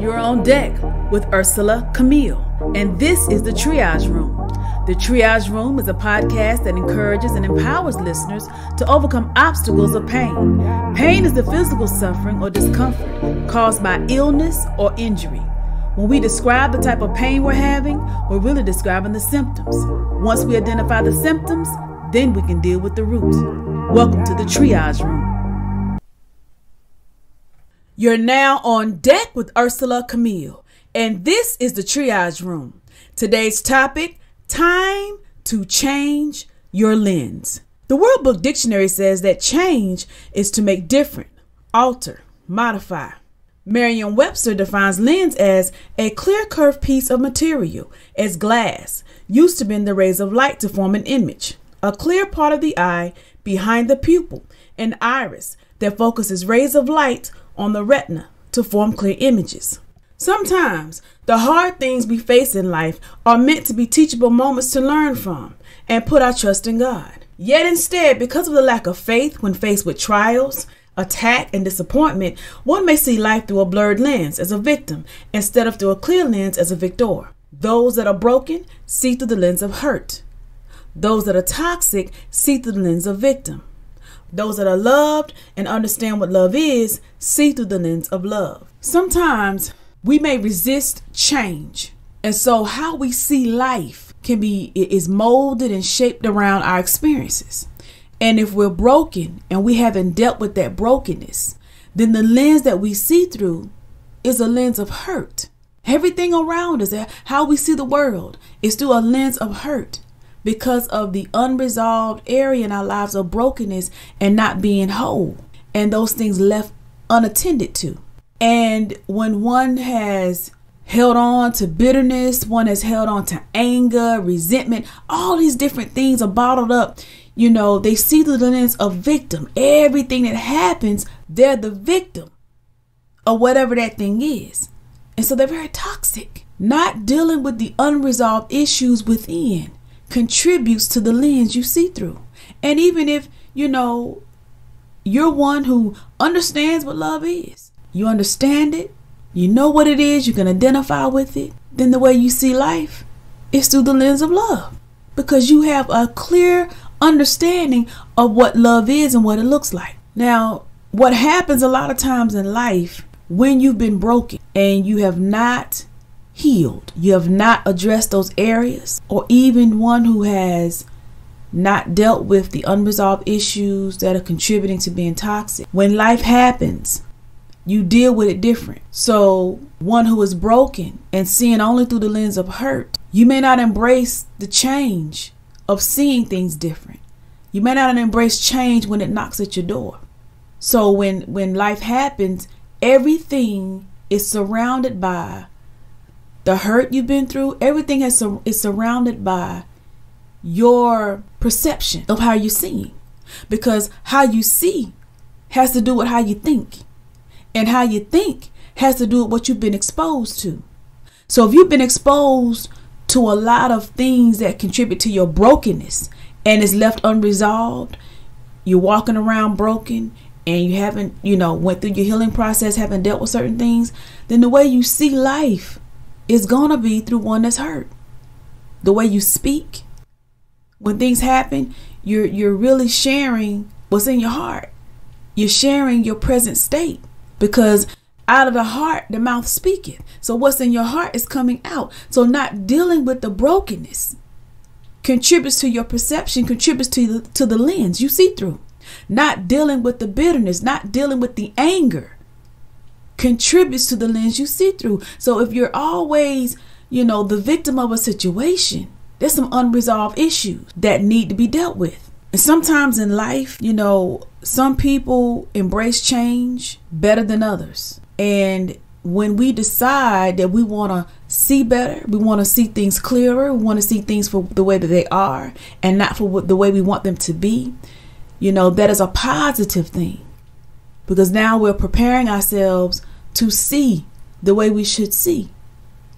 You're on deck with Ursela Camille, and this is the Triage Room. The Triage Room is a podcast that encourages and empowers listeners to overcome obstacles of pain. Pain is the physical suffering or discomfort caused by illness or injury. When we describe the type of pain we're having, we're really describing the symptoms. Once we identify the symptoms, then we can deal with the root. Welcome to the Triage Room. You're now on deck with Ursela Camille, and this is the Triage Room. Today's topic Time to change your lens. The World Book Dictionary says that change is to make different, alter, modify. Merriam Webster defines lens as a clear curved piece of material, as glass, used to bend the rays of light to form an image. A clear part of the eye behind the pupil, an iris that focuses rays of light on the retina to form clear images. Sometimes the hard things we face in life are meant to be teachable moments to learn from and put our trust in God. Yet instead, because of the lack of faith when faced with trials, attack, and disappointment, one may see life through a blurred lens as a victim instead of through a clear lens as a victor. Those that are broken see through the lens of hurt. Those that are toxic see through the lens of victim. Those that are loved and understand what love is see through the lens of love. Sometimes we may resist change. And so how we see life can be is molded and shaped around our experiences. And if we're broken and we haven't dealt with that brokenness, then the lens that we see through is a lens of hurt. Everything around us, how we see the world, is through a lens of hurt because of the unresolved area in our lives of brokenness and not being whole, and those things left unattended to. And when one has held on to bitterness, one has held on to anger, resentment, all these different things are bottled up. You know, they see the lens of victim. Everything that happens, they're the victim of whatever that thing is. And so they're very toxic. Not dealing with the unresolved issues within contributes to the lens you see through. And even if, you know, you're one who understands what love is, you understand it, you know what it is, you can identify with it, then the way you see life is through the lens of love. Because you have a clear understanding of what love is and what it looks like. Now, what happens a lot of times in life when you've been broken and you have not healed, you have not addressed those areas, or even one who has not dealt with the unresolved issues that are contributing to being toxic. When life happens, you deal with it different. So, one who is broken and seeing only through the lens of hurt, you may not embrace the change of seeing things different. You may not embrace change when it knocks at your door. So when when life happens, everything is surrounded by the hurt you've been through. Everything is, is surrounded by your perception of how you're seeing, because how you see has to do with how you think. And how you think has to do with what you've been exposed to. So if you've been exposed to a lot of things that contribute to your brokenness and is left unresolved, you're walking around broken and you haven't, you know, went through your healing process, haven't dealt with certain things, then the way you see life is going to be through one that's hurt. The way you speak, when things happen, you're you're really sharing what's in your heart. You're sharing your present state because out of the heart the mouth speaketh so what's in your heart is coming out so not dealing with the brokenness contributes to your perception contributes to the, to the lens you see through not dealing with the bitterness not dealing with the anger contributes to the lens you see through so if you're always you know the victim of a situation there's some unresolved issues that need to be dealt with and sometimes in life, you know, some people embrace change better than others. And when we decide that we want to see better, we want to see things clearer, we want to see things for the way that they are and not for the way we want them to be, you know, that is a positive thing. Because now we're preparing ourselves to see the way we should see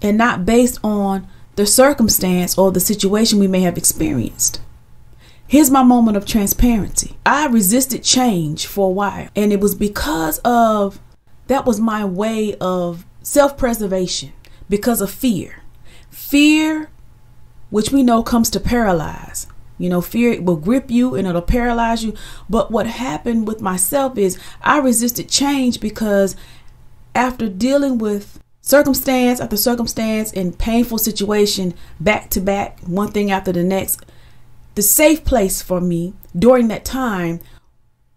and not based on the circumstance or the situation we may have experienced. Here's my moment of transparency. I resisted change for a while, and it was because of that was my way of self preservation because of fear. Fear, which we know comes to paralyze. You know, fear will grip you and it'll paralyze you. But what happened with myself is I resisted change because after dealing with circumstance after circumstance and painful situation back to back, one thing after the next, the safe place for me during that time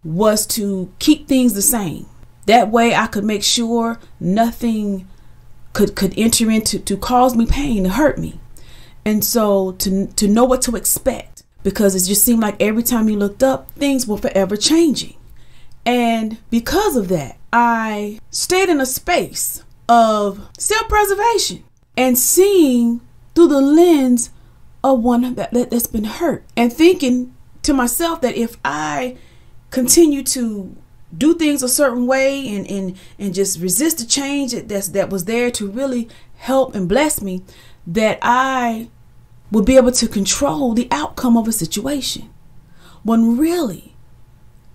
was to keep things the same. That way I could make sure nothing could could enter into to cause me pain, to hurt me. And so to to know what to expect because it just seemed like every time you looked up, things were forever changing. And because of that, I stayed in a space of self-preservation and seeing through the lens of one that, that, that's been hurt and thinking to myself that if I continue to do things a certain way and and and just resist the change that that's, that was there to really help and bless me that I will be able to control the outcome of a situation when really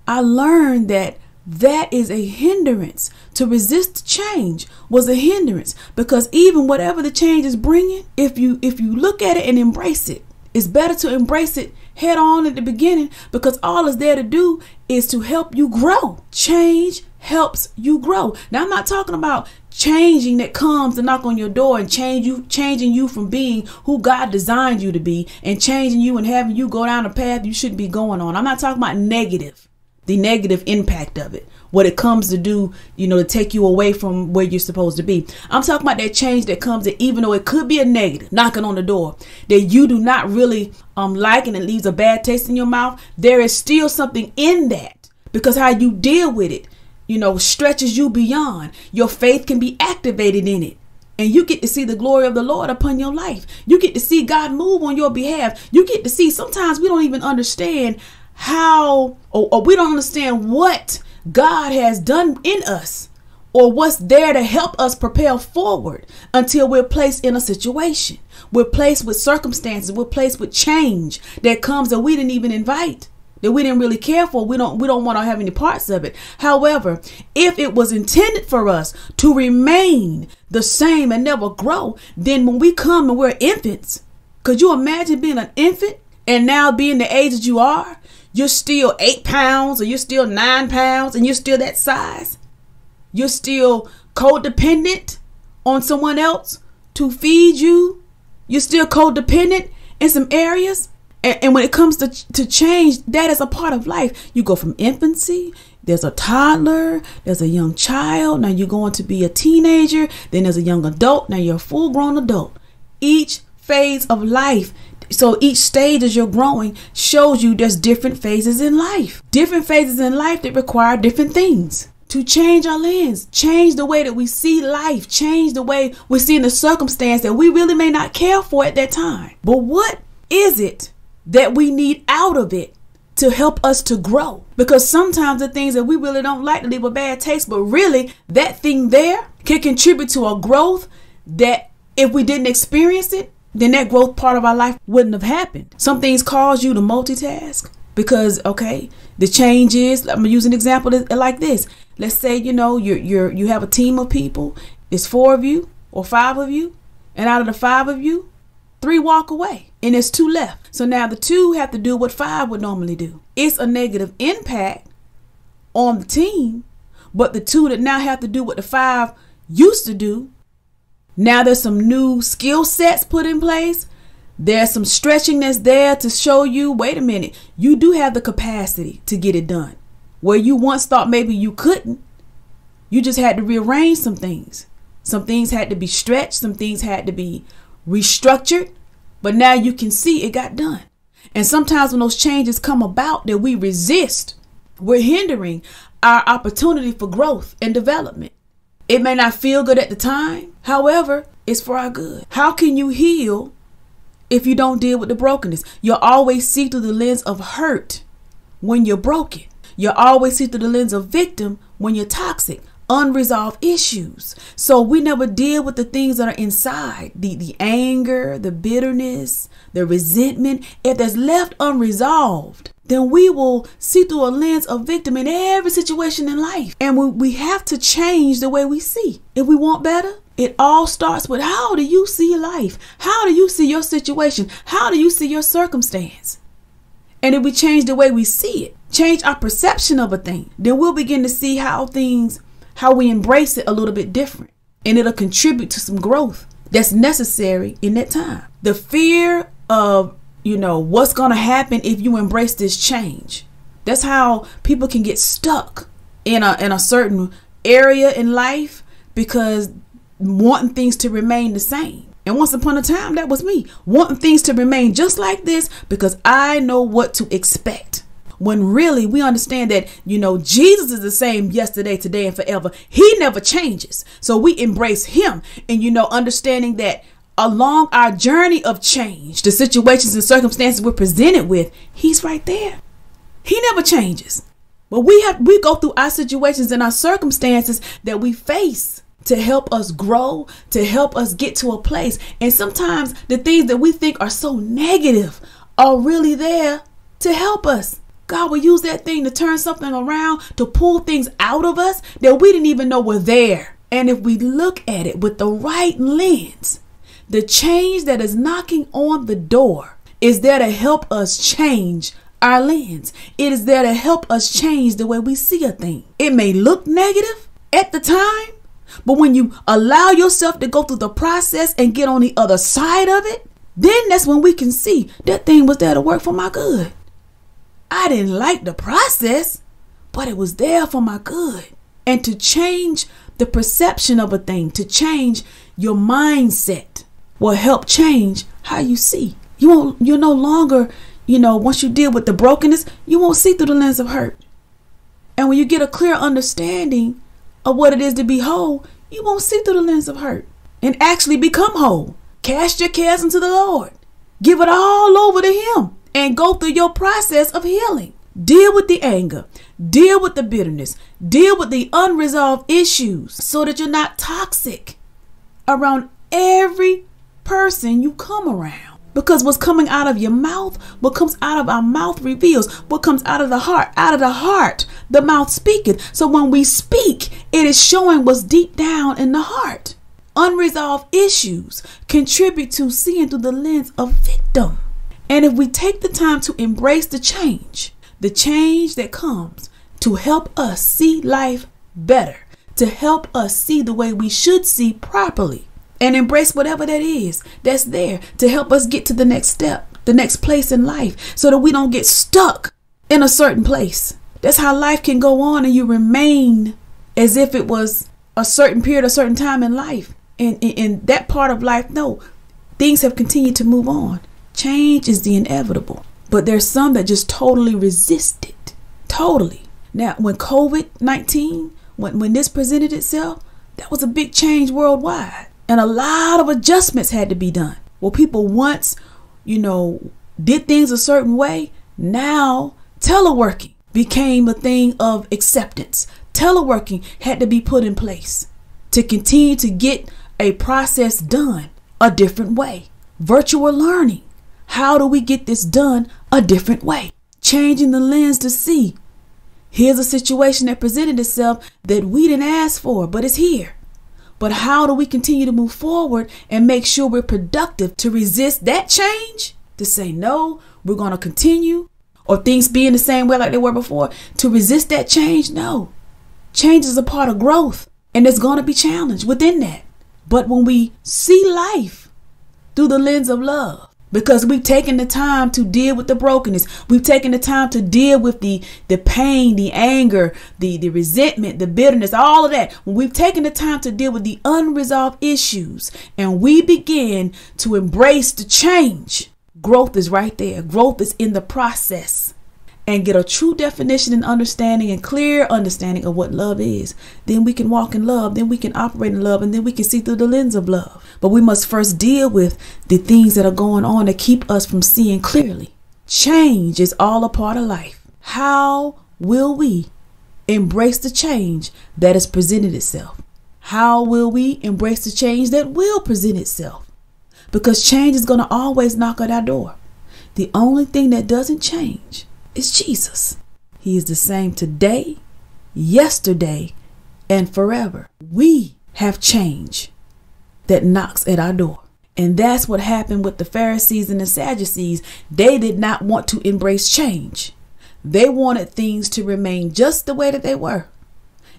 I learned that that is a hindrance to resist change was a hindrance because even whatever the change is bringing if you if you look at it and embrace it it's better to embrace it head on at the beginning because all it's there to do is to help you grow. Change helps you grow. Now I'm not talking about changing that comes to knock on your door and change you changing you from being who God designed you to be and changing you and having you go down a path you shouldn't be going on. I'm not talking about negative, the negative impact of it what it comes to do, you know, to take you away from where you're supposed to be. I'm talking about that change that comes that even though it could be a negative, knocking on the door, that you do not really um like and it leaves a bad taste in your mouth, there is still something in that because how you deal with it, you know, stretches you beyond. Your faith can be activated in it and you get to see the glory of the Lord upon your life. You get to see God move on your behalf. You get to see sometimes we don't even understand how or, or, we don't understand what God has done in us or what's there to help us propel forward until we're placed in a situation. We're placed with circumstances, we're placed with change that comes that we didn't even invite. That we didn't really care for. We don't we don't want to have any parts of it. However, if it was intended for us to remain the same and never grow, then when we come and we're infants, could you imagine being an infant and now being the age that you are you're still eight pounds or you're still nine pounds and you're still that size. You're still codependent on someone else to feed you. You're still codependent in some areas. And, and when it comes to, to change, that is a part of life. You go from infancy, there's a toddler, there's a young child, now you're going to be a teenager, then there's a young adult, now you're a full grown adult. Each phase of life so each stage as you're growing shows you there's different phases in life. Different phases in life that require different things. To change our lens, change the way that we see life, change the way we're seeing the circumstance that we really may not care for at that time. But what is it that we need out of it to help us to grow? Because sometimes the things that we really don't like to leave a bad taste, but really that thing there can contribute to a growth that if we didn't experience it, then that growth part of our life wouldn't have happened. Some things cause you to multitask because okay, the change is. I'm gonna use an example like this. Let's say you know you're you're you have a team of people. It's four of you or five of you, and out of the five of you, three walk away, and there's two left. So now the two have to do what five would normally do. It's a negative impact on the team, but the two that now have to do what the five used to do now there's some new skill sets put in place. There's some stretching that's there to show you wait a minute, you do have the capacity to get it done. Where you once thought maybe you couldn't, you just had to rearrange some things. Some things had to be stretched, some things had to be restructured, but now you can see it got done. And sometimes when those changes come about that we resist, we're hindering our opportunity for growth and development. It may not feel good at the time. However, it's for our good. How can you heal if you don't deal with the brokenness? You'll always see through the lens of hurt when you're broken. You'll always see through the lens of victim when you're toxic. Unresolved issues. So we never deal with the things that are inside the, the anger, the bitterness, the resentment. If that's left unresolved, then we will see through a lens of victim in every situation in life. And we, we have to change the way we see. If we want better, it all starts with how do you see life? How do you see your situation? How do you see your circumstance? And if we change the way we see it, change our perception of a thing, then we'll begin to see how things how we embrace it a little bit different. And it'll contribute to some growth that's necessary in that time. The fear of, you know, what's going to happen if you embrace this change. That's how people can get stuck in a in a certain area in life because wanting things to remain the same. And once upon a time, that was me wanting things to remain just like this because I know what to expect when really we understand that, you know, Jesus is the same yesterday, today, and forever. He never changes. So we embrace him and, you know, understanding that along our journey of change, the situations and circumstances we're presented with, he's right there. He never changes. But we have we go through our situations and our circumstances that we face to help us grow, to help us get to a place. And sometimes the things that we think are so negative are really there to help us. God will use that thing to turn something around, to pull things out of us that we didn't even know were there. And if we look at it with the right lens, the change that is knocking on the door is there to help us change our lens. It is there to help us change the way we see a thing. It may look negative at the time, but when you allow yourself to go through the process and get on the other side of it, then that's when we can see that thing was there to work for my good. I didn't like the process, but it was there for my good. And to change the perception of a thing, to change your mindset will help change how you see. You won't you're no longer, you know, once you deal with the brokenness, you won't see through the lens of hurt. And when you get a clear understanding of what it is to be whole, you won't see through the lens of hurt and actually become whole. Cast your cares into the Lord. Give it all over to Him and go through your process of healing. Deal with the anger, deal with the bitterness, deal with the unresolved issues so that you're not toxic around every person you come around. Because what's coming out of your mouth, what comes out of our mouth reveals what comes out of the heart. Out of the heart, the mouth speaketh. So when we speak, it is showing what's deep down in the heart. Unresolved issues contribute to seeing through the lens of victim. And if we take the time to embrace the change, the change that comes to help us see life better, to help us see the way we should see properly, and embrace whatever that is that's there to help us get to the next step, the next place in life, so that we don't get stuck in a certain place. That's how life can go on and you remain as if it was a certain period, a certain time in life. And in that part of life, no, things have continued to move on. Change is the inevitable, but there's some that just totally resist it. Totally. Now, when COVID 19, when, when this presented itself, that was a big change worldwide. And a lot of adjustments had to be done. Well, people once, you know, did things a certain way. Now, teleworking became a thing of acceptance. Teleworking had to be put in place to continue to get a process done a different way. Virtual learning how do we get this done a different way? Changing the lens to see. Here's a situation that presented itself that we didn't ask for, but it's here. But how do we continue to move forward and make sure we're productive to resist that change? To say, no, we're going to continue, or things being the same way like they were before. To resist that change? No. Change is a part of growth, and there's going to be challenge within that. But when we see life through the lens of love, because we've taken the time to deal with the brokenness. We've taken the time to deal with the the pain the anger the the resentment the bitterness all of that. When we've taken the time to deal with the unresolved issues. And we begin to embrace the change. Growth is right there. Growth is in the process and get a true definition and understanding and clear understanding of what love is, then we can walk in love, then we can operate in love, and then we can see through the lens of love. But we must first deal with the things that are going on to keep us from seeing clearly. Change is all a part of life. How will we embrace the change that has presented itself? How will we embrace the change that will present itself? Because change is going to always knock at our door. The only thing that doesn't change is Jesus. He is the same today, yesterday, and forever. We have change that knocks at our door. And that's what happened with the Pharisees and the Sadducees. They did not want to embrace change. They wanted things to remain just the way that they were.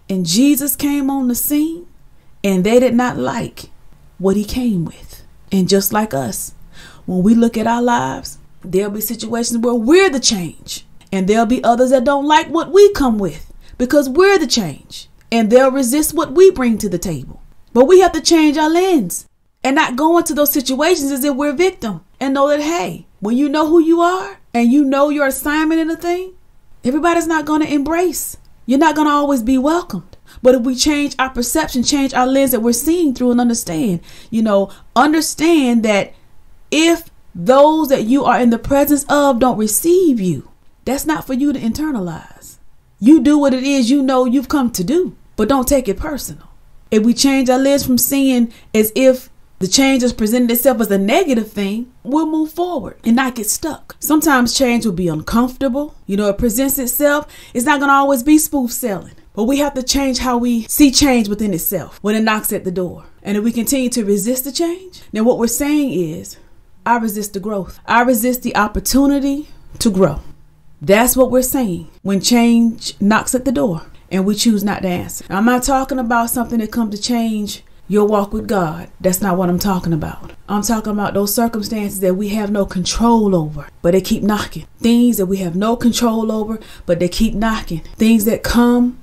And Jesus came on the scene and they did not like what he came with. And just like us, when we look at our lives, there'll be situations where we're the change. And there'll be others that don't like what we come with because we're the change. And they'll resist what we bring to the table. But we have to change our lens and not go into those situations as if we're a victim and know that, hey, when you know who you are and you know your assignment in a thing, everybody's not going to embrace. You're not going to always be welcomed. But if we change our perception, change our lens that we're seeing through and understand, you know, understand that if those that you are in the presence of don't receive you, that's not for you to internalize. You do what it is you know you've come to do, but don't take it personal. If we change our lens from seeing as if the change has presented itself as a negative thing, we'll move forward and not get stuck. Sometimes change will be uncomfortable. You know, it presents itself. It's not going to always be smooth selling. But we have to change how we see change within itself when it knocks at the door. And if we continue to resist the change, then what we're saying is, I resist the growth. I resist the opportunity to grow. That's what we're saying when change knocks at the door and we choose not to answer. I'm not talking about something that comes to change your walk with God. That's not what I'm talking about. I'm talking about those circumstances that we have no control over, but they keep knocking. Things that we have no control over, but they keep knocking. Things that come,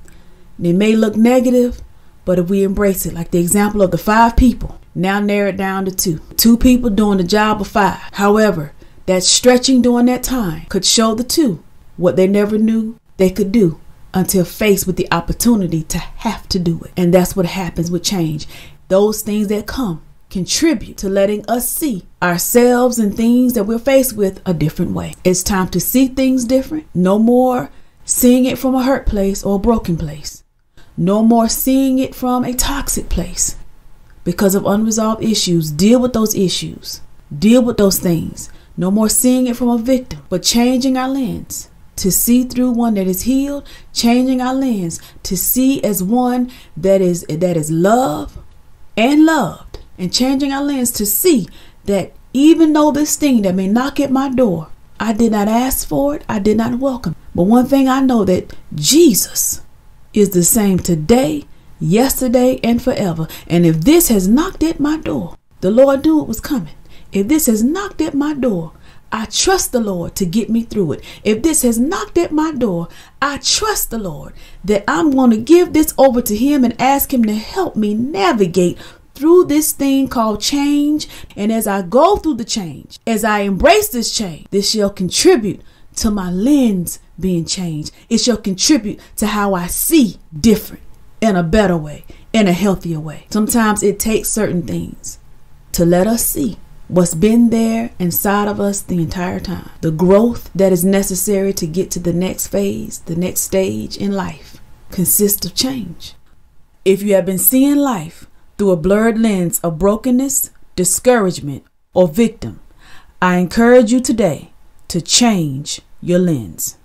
they may look negative, but if we embrace it, like the example of the five people, now narrow it down to two. Two people doing the job of five. However, that stretching during that time could show the two what they never knew they could do until faced with the opportunity to have to do it. And that's what happens with change. Those things that come contribute to letting us see ourselves and things that we're faced with a different way. It's time to see things different. No more seeing it from a hurt place or a broken place. No more seeing it from a toxic place because of unresolved issues. Deal with those issues. Deal with those things. No more seeing it from a victim, but changing our lens to see through one that is healed, changing our lens to see as one that is that is love and loved, and changing our lens to see that even though this thing that may knock at my door, I did not ask for it, I did not welcome. But one thing I know that Jesus is the same today, yesterday, and forever. And if this has knocked at my door, the Lord knew it was coming. If this has knocked at my door, I trust the Lord to get me through it. If this has knocked at my door, I trust the Lord that I'm going to give this over to Him and ask Him to help me navigate through this thing called change. And as I go through the change, as I embrace this change, this shall contribute to my lens being changed. It shall contribute to how I see different in a better way, in a healthier way. Sometimes it takes certain things to let us see what's been there inside of us the entire time. The growth that is necessary to get to the next phase, the next stage in life, consists of change. If you have been seeing life through a blurred lens of brokenness, discouragement, or victim, I encourage you today to change your lens.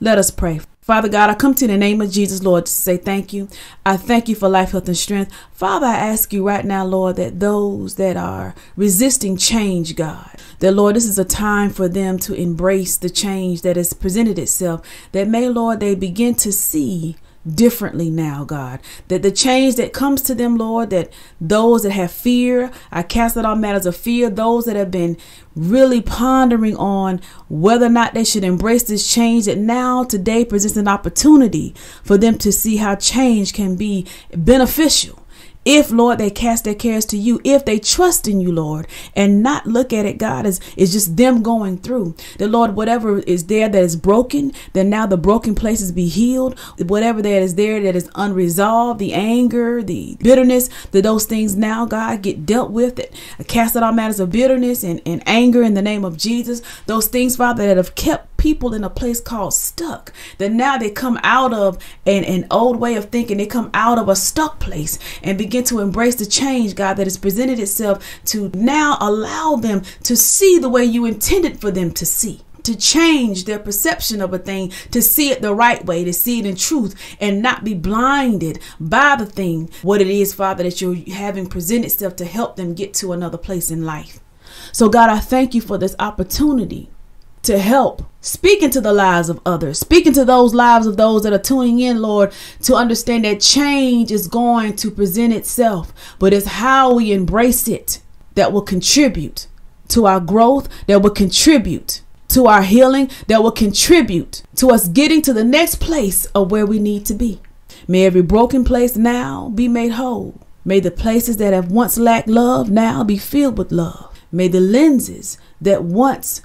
Let us pray. Father God, I come to the name of Jesus, Lord, to say thank you. I thank you for life, health, and strength. Father, I ask you right now, Lord, that those that are resisting change, God, that, Lord, this is a time for them to embrace the change that has presented itself. That may, Lord, they begin to see differently now, God. That the change that comes to them, Lord, that those that have fear, I cast out all matters of fear, those that have been really pondering on whether or not they should embrace this change, that now today presents an opportunity for them to see how change can be beneficial if, Lord, they cast their cares to you, if they trust in you, Lord, and not look at it, God, as it's just them going through. The Lord, whatever is there that is broken, then now the broken places be healed. Whatever that is there that is unresolved, the anger, the bitterness, that those things now, God, get dealt with. That cast out all matters of bitterness and, and anger in the name of Jesus. Those things, Father, that have kept people in a place called stuck that now they come out of an, an old way of thinking they come out of a stuck place and begin to embrace the change god that has presented itself to now allow them to see the way you intended for them to see to change their perception of a thing, to see it the right way, to see it in truth, and not be blinded by the thing, what it is, Father, that you're having presented itself to help them get to another place in life. So, God, I thank you for this opportunity to help speak into the lives of others, speaking to those lives of those that are tuning in, Lord, to understand that change is going to present itself, but it's how we embrace it that will contribute to our growth, that will contribute to our healing, that will contribute to us getting to the next place of where we need to be. May every broken place now be made whole. May the places that have once lacked love now be filled with love. May the lenses that once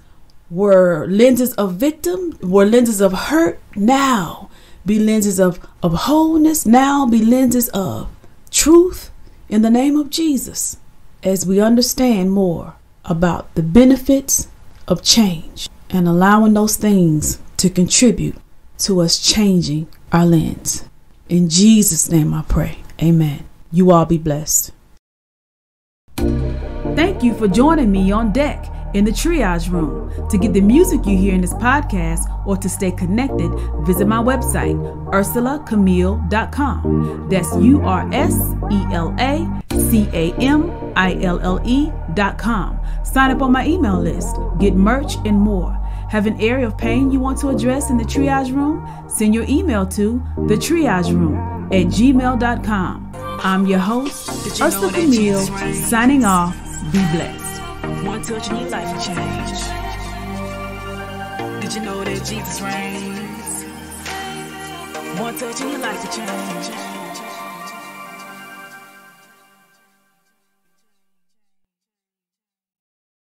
were lenses of victim, were lenses of hurt, now be lenses of, of wholeness, now be lenses of truth in the name of Jesus as we understand more about the benefits of change and allowing those things to contribute to us changing our lens. In Jesus' name I pray. Amen. You all be blessed. Thank you for joining me on deck in the triage room. To get the music you hear in this podcast or to stay connected, visit my website, urselacamille.com. That's U R S E L A C A M I L L E.com. Sign up on my email list, get merch, and more. Have an area of pain you want to address in the triage room? Send your email to the triage room at gmail.com. I'm your host, Ursela Camille, signing off. Be blessed. One touch and your life will change. Did you know that Jesus reigns? One touch and your life will change.